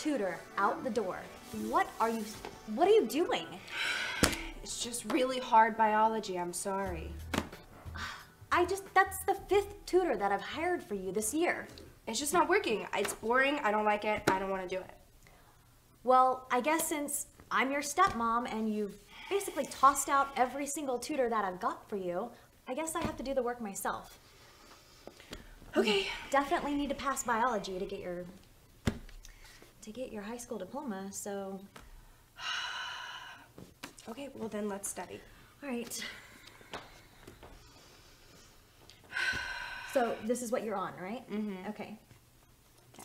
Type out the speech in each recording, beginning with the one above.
tutor out the door. What are you what are you doing? It's just really hard biology, I'm sorry. I just that's the fifth tutor that I've hired for you this year. It's just not working. It's boring, I don't like it, I don't want to do it. Well, I guess since I'm your stepmom and you've basically tossed out every single tutor that I've got for you, I guess I have to do the work myself. Okay. Definitely need to pass biology to get your to get your high school diploma, so Okay, well then let's study. all right. So this is what you're on, right? Mm-hmm. Okay. Yeah.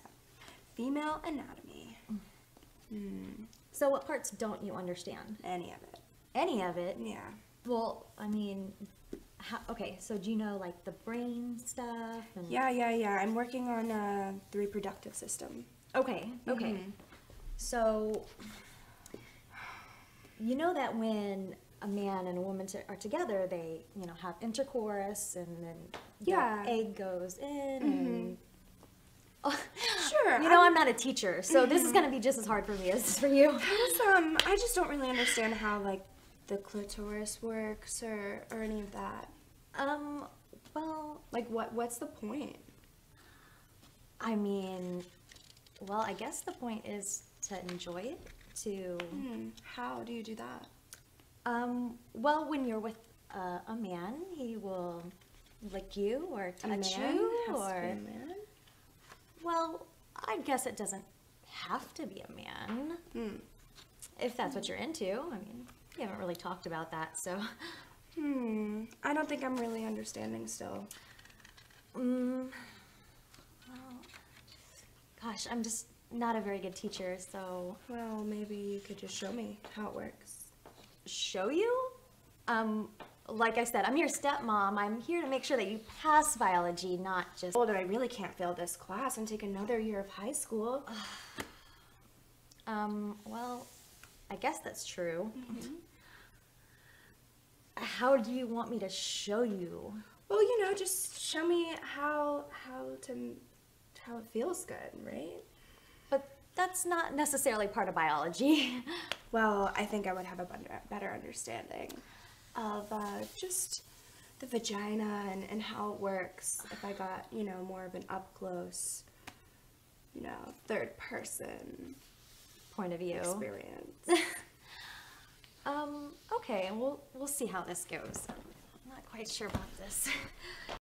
Female anatomy. Hmm. So what parts don't you understand? Any of it. Any of it? Yeah. Well, I mean, how, okay. So do you know like the brain stuff? And... Yeah, yeah, yeah. I'm working on uh, the reproductive system. Okay. Okay. Mhm. So you know that when a man and a woman t- are together, they you know have intercourse, and then the Yeah. egg goes in. And... Sure. You know, I'm not a teacher, so this is gonna be just as hard for me as for you. I um, I just don't really understand how like the clitoris works or or any of that. Um. Well, Like, what what's the point? I mean, well, I guess the point is to enjoy it. To Hmm. How do you do that? um. Well, when you're with uh, a man, he will lick you or touch you, or be a man. well, I guess it doesn't have to be a man Hmm. if that's what you're into. I mean, we haven't really talked about that, so. Hmm. I don't think I'm really understanding still. Mm, gosh, I'm just not a very good teacher, so Well, maybe you could just show me how it works. show you? Um, like I said, I'm your stepmom. I'm here to make sure that you pass biology, not just. Older, I really can't fail this class and take another year of high school. Um, well, I guess that's true. How do you want me to show you? Well, you know, just show me how how to how it feels good, right? But that's not necessarily part of biology. Well, I think I would have a better, understanding of uh, just the vagina and, and how it works if I got, you know, more of an up close, you know, third person Point of view. experience. Um, okay, we'll we'll see how this goes. I'm not quite sure about this.